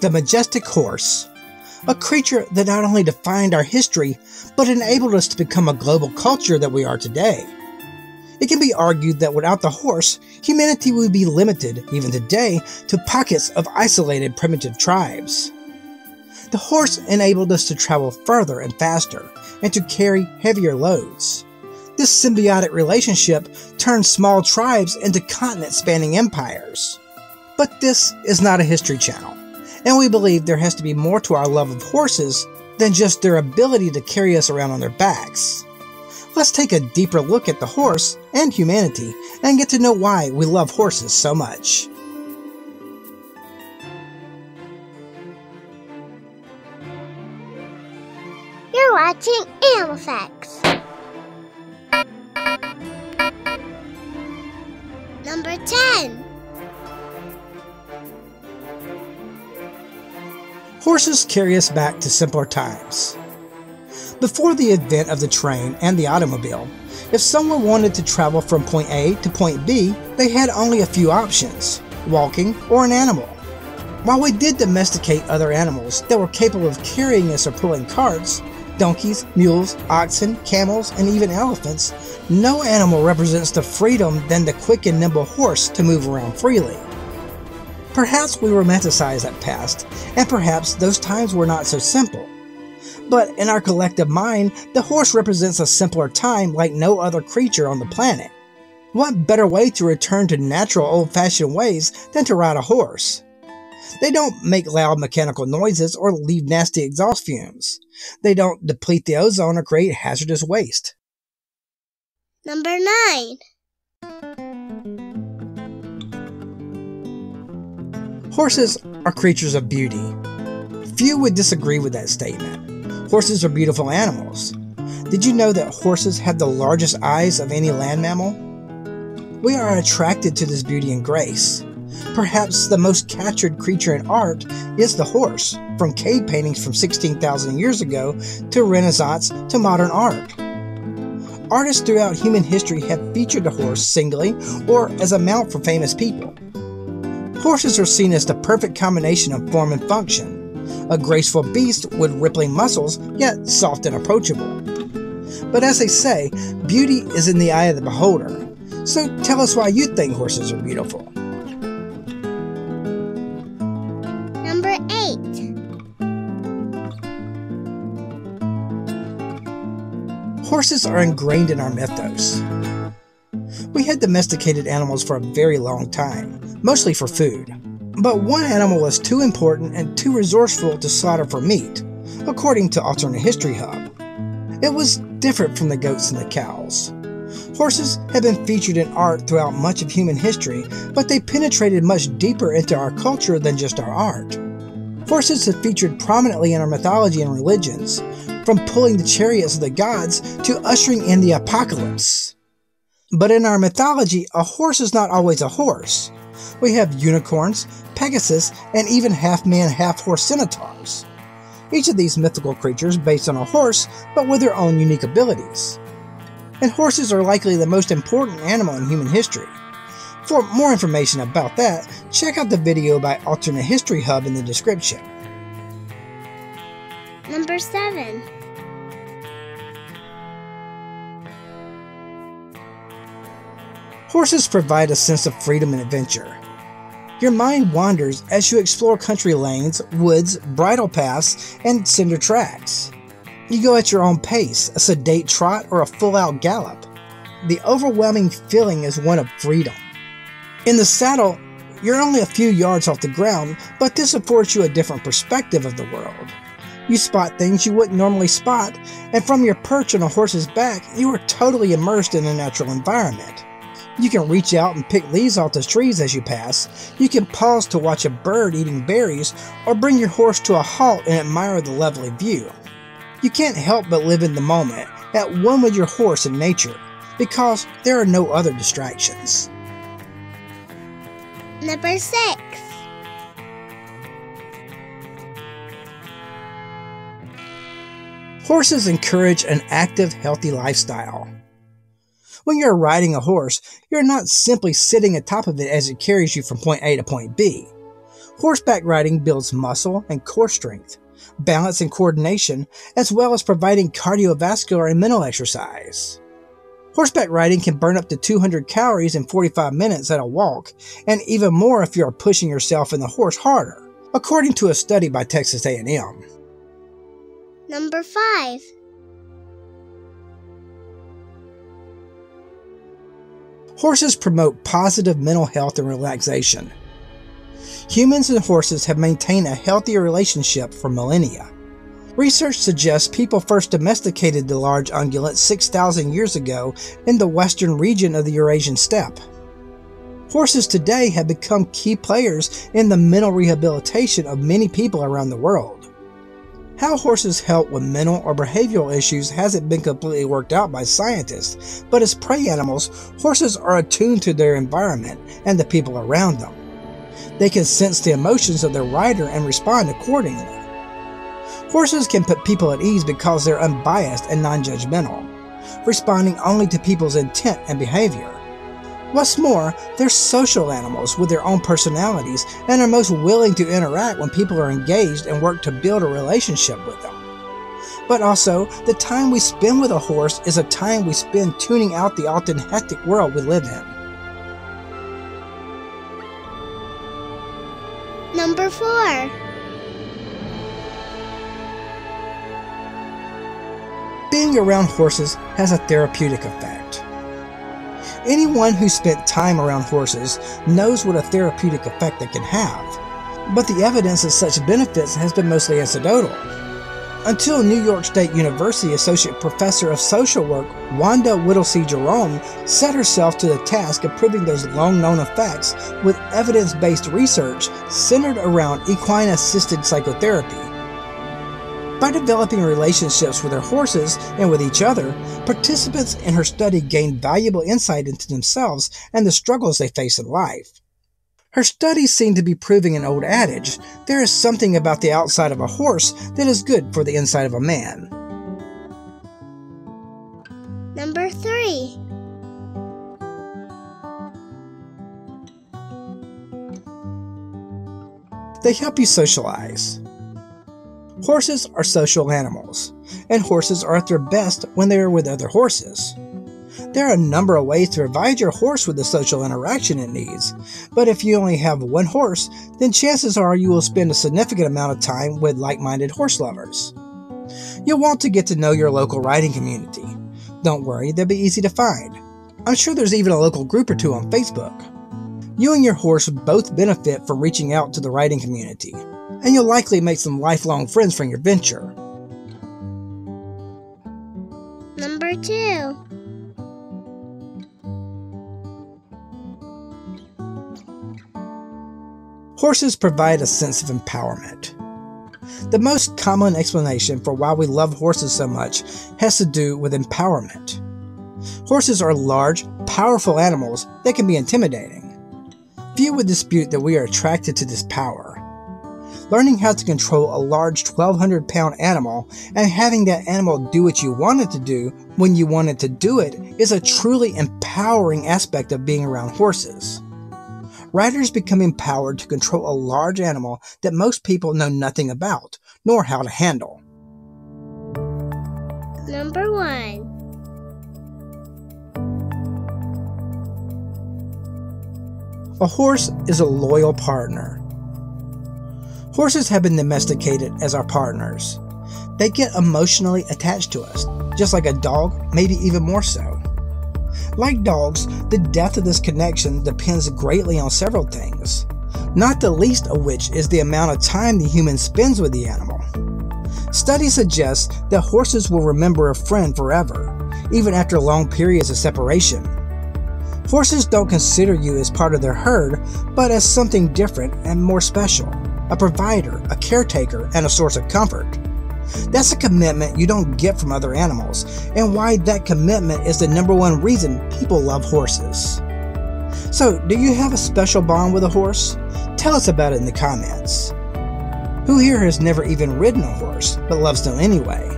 The majestic horse, a creature that not only defined our history, but enabled us to become a global culture that we are today. It can be argued that without the horse, humanity would be limited, even today, to pockets of isolated primitive tribes. The horse enabled us to travel further and faster, and to carry heavier loads. This symbiotic relationship turned small tribes into continent spanning empires. But this is not a history channel, and we believe there has to be more to our love of horses than just their ability to carry us around on their backs. Let's take a deeper look at the horse and humanity and get to know why we love horses so much. You're watching Animal Facts. Number 10. Horses carry us back to simpler times. Before the advent of the train and the automobile, if someone wanted to travel from point A to point B, they had only a few options walking or an animal. While we did domesticate other animals that were capable of carrying us or pulling carts, donkeys, mules, oxen, camels, and even elephants, no animal represents the freedom than the quick and nimble horse to move around freely. Perhaps we romanticize that past, and perhaps those times were not so simple. But in our collective mind, the horse represents a simpler time like no other creature on the planet. What better way to return to natural old fashioned ways than to ride a horse? They don't make loud mechanical noises or leave nasty exhaust fumes. They don't deplete the ozone or create hazardous waste. Number 9 Horses are creatures of beauty. Few would disagree with that statement. Horses are beautiful animals. Did you know that horses have the largest eyes of any land mammal? We are attracted to this beauty and grace. Perhaps the most captured creature in art is the horse, from cave paintings from 16,000 years ago to Renaissance to modern art. Artists throughout human history have featured the horse singly or as a mount for famous people. Horses are seen as the perfect combination of form and function a graceful beast with rippling muscles, yet soft and approachable. But as they say, beauty is in the eye of the beholder. So tell us why you think horses are beautiful. Number 8. Horses are ingrained in our mythos. We had domesticated animals for a very long time, mostly for food. But one animal was too important and too resourceful to slaughter for meat, according to Alternate History Hub. It was different from the goats and the cows. Horses have been featured in art throughout much of human history, but they penetrated much deeper into our culture than just our art. Horses have featured prominently in our mythology and religions, from pulling the chariots of the gods to ushering in the apocalypse. But in our mythology, a horse is not always a horse. We have unicorns, Pegasus, and even half man, half horse centaurs. Each of these mythical creatures based on a horse, but with their own unique abilities. And horses are likely the most important animal in human history. For more information about that, check out the video by Alternate History Hub in the description. Number 7. Horses provide a sense of freedom and adventure. Your mind wanders as you explore country lanes, woods, bridle paths, and cinder tracks. You go at your own pace, a sedate trot or a full out gallop. The overwhelming feeling is one of freedom. In the saddle, you're only a few yards off the ground, but this affords you a different perspective of the world. You spot things you wouldn't normally spot, and from your perch on a horse's back, you are totally immersed in a natural environment. You can reach out and pick leaves off the trees as you pass. You can pause to watch a bird eating berries or bring your horse to a halt and admire the lovely view. You can't help but live in the moment, at one with your horse and nature, because there are no other distractions. Number 6. Horses encourage an active, healthy lifestyle. When you're riding a horse, you're not simply sitting atop of it as it carries you from point A to point B. Horseback riding builds muscle and core strength, balance and coordination, as well as providing cardiovascular and mental exercise. Horseback riding can burn up to 200 calories in 45 minutes at a walk, and even more if you are pushing yourself and the horse harder, according to a study by Texas A&M. Number 5. Horses promote positive mental health and relaxation. Humans and horses have maintained a healthier relationship for millennia. Research suggests people first domesticated the large ungulate 6,000 years ago in the western region of the Eurasian steppe. Horses today have become key players in the mental rehabilitation of many people around the world. How horses help with mental or behavioral issues hasn't been completely worked out by scientists, but as prey animals, horses are attuned to their environment and the people around them. They can sense the emotions of their rider and respond accordingly. Horses can put people at ease because they're unbiased and non judgmental, responding only to people's intent and behavior. What's more, they're social animals with their own personalities and are most willing to interact when people are engaged and work to build a relationship with them. But also, the time we spend with a horse is a time we spend tuning out the often hectic world we live in. Number 4. Being around horses has a therapeutic effect. Anyone who spent time around horses knows what a therapeutic effect they can have, but the evidence of such benefits has been mostly anecdotal. Until New York State University Associate Professor of Social Work Wanda Whittlesey Jerome set herself to the task of proving those long known effects with evidence based research centered around equine assisted psychotherapy. By developing relationships with their horses and with each other, participants in her study gained valuable insight into themselves and the struggles they face in life. Her studies seem to be proving an old adage there is something about the outside of a horse that is good for the inside of a man. Number 3. They help you socialize. Horses are social animals, and horses are at their best when they are with other horses. There are a number of ways to provide your horse with the social interaction it needs, but if you only have one horse, then chances are you will spend a significant amount of time with like minded horse lovers. You'll want to get to know your local riding community. Don't worry, they'll be easy to find. I'm sure there's even a local group or two on Facebook. You and your horse both benefit from reaching out to the riding community, and you'll likely make some lifelong friends from your venture. Number 2. Horses provide a sense of empowerment. The most common explanation for why we love horses so much has to do with empowerment. Horses are large, powerful animals that can be intimidating. Few would dispute that we are attracted to this power. Learning how to control a large 1200 pound animal and having that animal do what you want it to do when you want it to do it is a truly empowering aspect of being around horses. Riders become empowered to control a large animal that most people know nothing about, nor how to handle. Number 1. A horse is a loyal partner. Horses have been domesticated as our partners. They get emotionally attached to us, just like a dog, maybe even more so. Like dogs, the depth of this connection depends greatly on several things, not the least of which is the amount of time the human spends with the animal. Studies suggest that horses will remember a friend forever, even after long periods of separation. Horses don't consider you as part of their herd, but as something different and more special a provider, a caretaker, and a source of comfort. That's a commitment you don't get from other animals, and why that commitment is the number one reason people love horses. So, do you have a special bond with a horse? Tell us about it in the comments. Who here has never even ridden a horse, but loves them anyway?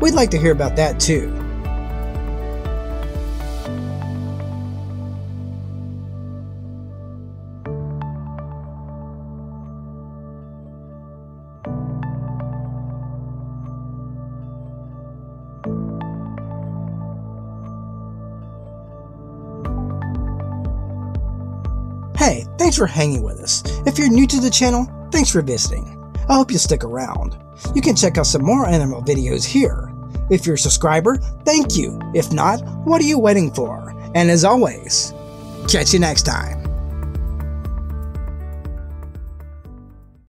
We'd like to hear about that too. Hey, thanks for hanging with us. If you're new to the channel, thanks for visiting. I hope you stick around. You can check out some more animal videos here. If you're a subscriber, thank you. If not, what are you waiting for? And as always, catch you next time.